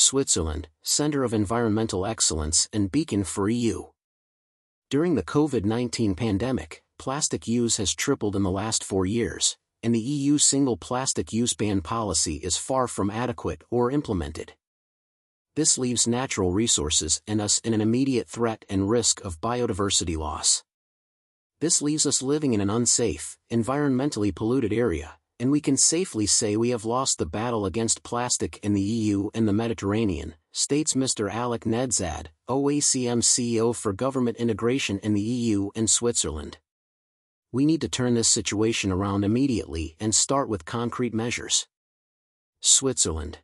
Switzerland, Center of Environmental Excellence and beacon for EU. During the COVID-19 pandemic, plastic use has tripled in the last four years, and the EU single plastic use ban policy is far from adequate or implemented. This leaves natural resources and us in an immediate threat and risk of biodiversity loss. This leaves us living in an unsafe, environmentally polluted area, and we can safely say we have lost the battle against plastic in the EU and the Mediterranean, states Mr. Alec Nedzad, OACM CEO for Government Integration in the EU and Switzerland. We need to turn this situation around immediately and start with concrete measures. Switzerland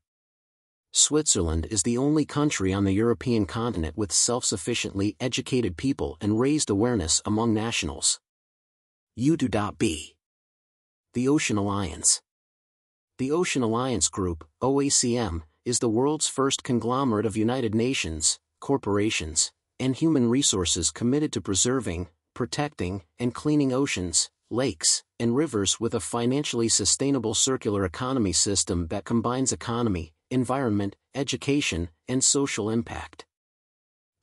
Switzerland is the only country on the European continent with self-sufficiently educated people and raised awareness among nationals. U2.B the Ocean Alliance. The Ocean Alliance Group, OACM, is the world's first conglomerate of United Nations, corporations, and human resources committed to preserving, protecting, and cleaning oceans, lakes, and rivers with a financially sustainable circular economy system that combines economy, environment, education, and social impact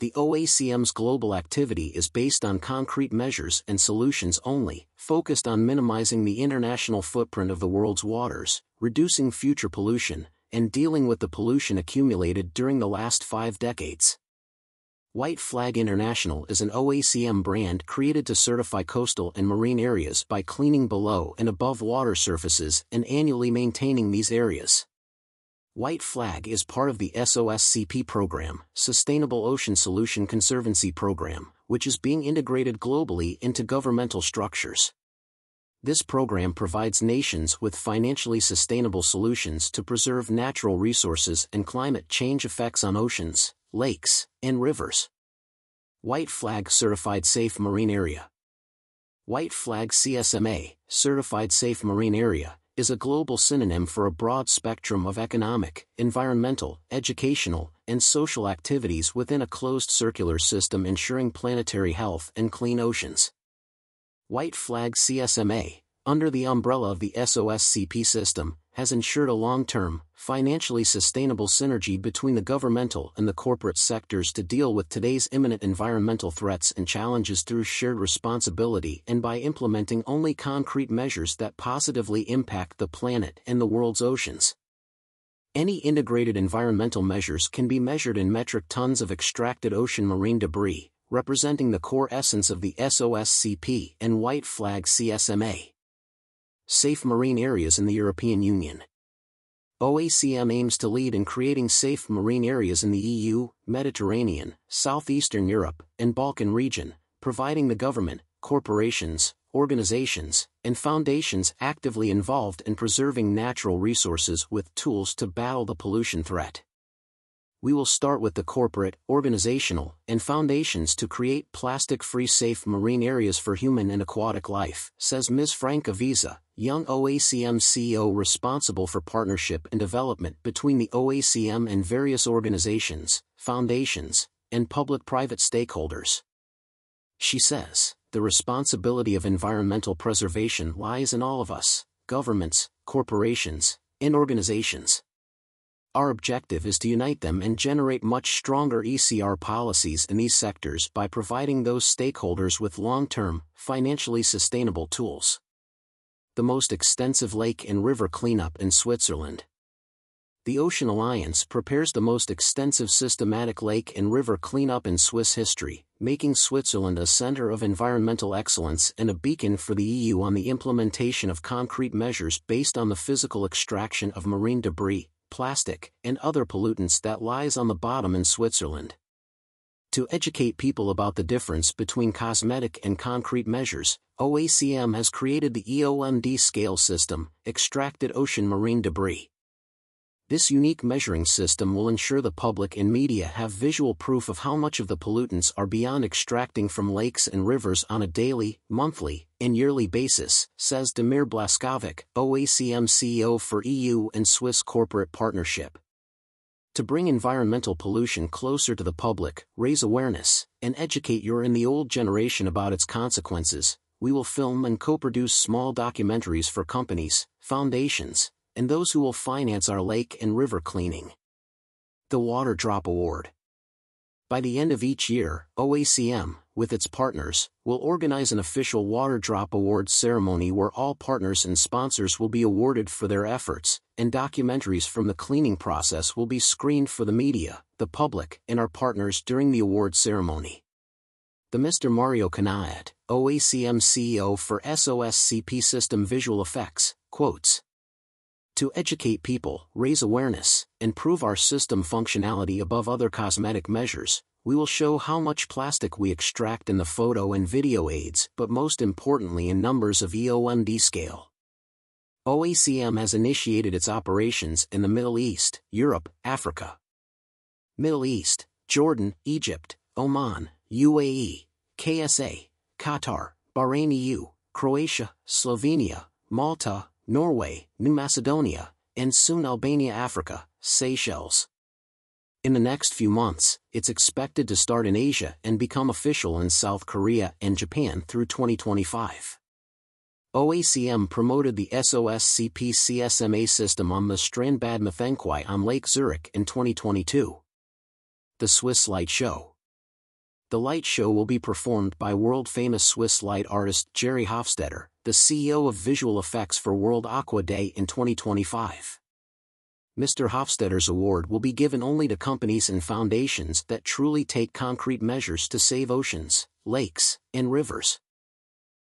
the OACM's global activity is based on concrete measures and solutions only, focused on minimizing the international footprint of the world's waters, reducing future pollution, and dealing with the pollution accumulated during the last five decades. White Flag International is an OACM brand created to certify coastal and marine areas by cleaning below and above water surfaces and annually maintaining these areas. White Flag is part of the SOSCP program, Sustainable Ocean Solution Conservancy Program, which is being integrated globally into governmental structures. This program provides nations with financially sustainable solutions to preserve natural resources and climate change effects on oceans, lakes, and rivers. White Flag Certified Safe Marine Area White Flag CSMA, Certified Safe Marine Area, is a global synonym for a broad spectrum of economic, environmental, educational, and social activities within a closed circular system ensuring planetary health and clean oceans. White Flag CSMA, under the umbrella of the SOSCP system, has ensured a long-term, financially sustainable synergy between the governmental and the corporate sectors to deal with today's imminent environmental threats and challenges through shared responsibility and by implementing only concrete measures that positively impact the planet and the world's oceans. Any integrated environmental measures can be measured in metric tons of extracted ocean marine debris, representing the core essence of the SOSCP and White Flag CSMA safe marine areas in the European Union. OACM aims to lead in creating safe marine areas in the EU, Mediterranean, Southeastern Europe, and Balkan region, providing the government, corporations, organizations, and foundations actively involved in preserving natural resources with tools to battle the pollution threat we will start with the corporate, organizational, and foundations to create plastic-free safe marine areas for human and aquatic life, says Ms. Franca Visa, young OACM CEO responsible for partnership and development between the OACM and various organizations, foundations, and public-private stakeholders. She says, the responsibility of environmental preservation lies in all of us, governments, corporations, and organizations. Our objective is to unite them and generate much stronger ECR policies in these sectors by providing those stakeholders with long-term, financially sustainable tools. The most extensive lake and river cleanup in Switzerland. The Ocean Alliance prepares the most extensive systematic lake and river cleanup in Swiss history, making Switzerland a center of environmental excellence and a beacon for the EU on the implementation of concrete measures based on the physical extraction of marine debris, plastic, and other pollutants that lies on the bottom in Switzerland. To educate people about the difference between cosmetic and concrete measures, OACM has created the EOMD scale system, extracted ocean marine debris. This unique measuring system will ensure the public and media have visual proof of how much of the pollutants are beyond extracting from lakes and rivers on a daily, monthly, and yearly basis, says Damir Blaskovic, OACM CEO for EU and Swiss Corporate Partnership. To bring environmental pollution closer to the public, raise awareness, and educate your and the old generation about its consequences, we will film and co-produce small documentaries for companies, foundations, and those who will finance our lake and river cleaning. The Water Drop Award. By the end of each year, OACM, with its partners, will organize an official Water Drop Award ceremony where all partners and sponsors will be awarded for their efforts, and documentaries from the cleaning process will be screened for the media, the public, and our partners during the award ceremony. The Mr. Mario Canayat, OACM CEO for SOSCP System Visual Effects, quotes, to educate people, raise awareness, and prove our system functionality above other cosmetic measures, we will show how much plastic we extract in the photo and video aids, but most importantly in numbers of EOMD scale. OACM has initiated its operations in the Middle East, Europe, Africa. Middle East, Jordan, Egypt, Oman, UAE, KSA, Qatar, Bahrain EU, Croatia, Slovenia, Malta, Norway, New Macedonia, and soon Albania Africa, Seychelles. In the next few months, it's expected to start in Asia and become official in South Korea and Japan through 2025. OACM promoted the SOSCP CSMA system on the Strandbad Mythenquai on Lake Zurich in 2022. The Swiss Light Show The light show will be performed by world-famous Swiss light artist Gerry Hofstetter, the CEO of visual effects for World Aqua Day in 2025. Mr. Hofstetter's award will be given only to companies and foundations that truly take concrete measures to save oceans, lakes, and rivers.